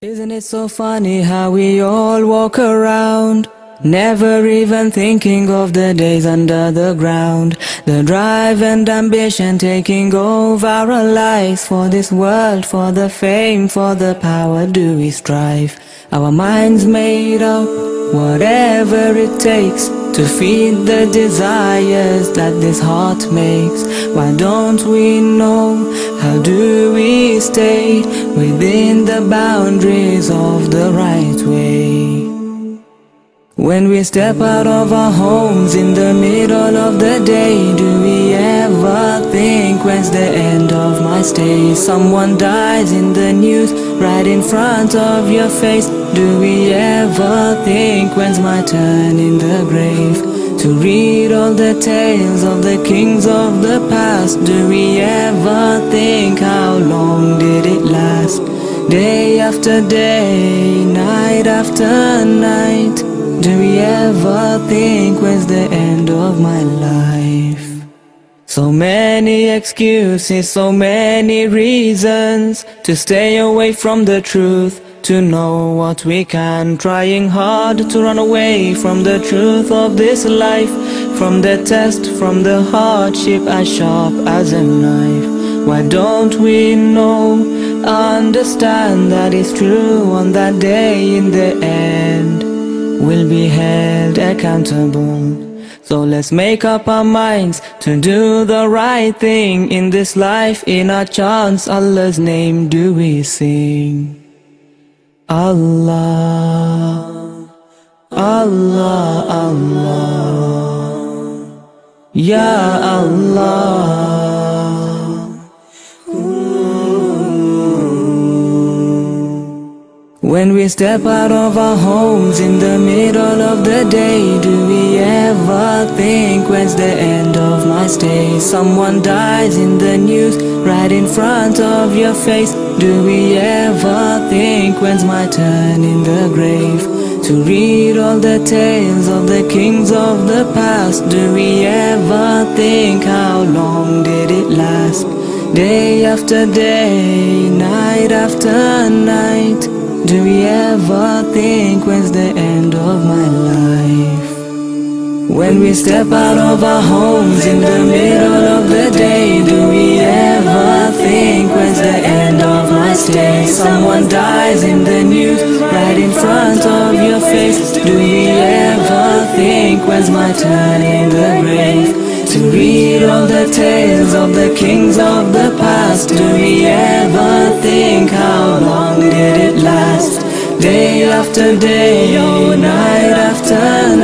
Isn't it so funny how we all walk around? Never even thinking of the days under the ground. The drive and ambition taking over our lives. For this world, for the fame, for the power do we strive. Our minds made up, whatever it takes. To feed the desires that this heart makes Why don't we know? How do we stay Within the boundaries of the right way? When we step out of our homes in the middle of the day Do we ever think when's the end of my stay? Someone dies in the news right in front of your face Do we ever think when's my turn in the grave? To read all the tales of the kings of the past Do we ever think how long did it last? Day after day, night after night Do we ever think when's the end of my life? So many excuses, so many reasons to stay away from the truth, to know what we can, trying hard to run away from the truth of this life, from the test, from the hardship as sharp as a knife. Why don't we know, understand that it's true on that day in the end, we'll be held accountable. So let's make up our minds to do the right thing in this life. In our chance, Allah's name do we sing. Allah, Allah, Allah, Ya Allah. When we step out of our homes in the middle of the day Do we ever think when's the end of my stay? Someone dies in the news right in front of your face Do we ever think when's my turn in the grave? To read all the tales of the kings of the past Do we ever think how long did it last? Day after day, night after night do we ever think when's the end of my life? When we step out of our homes in the middle of the day Do we ever think when's the end of my stay? Someone dies in the news right in front of your face Do we ever think when's my turn in the grave? To read all the tales of the kings of the past Do we ever after day, night after night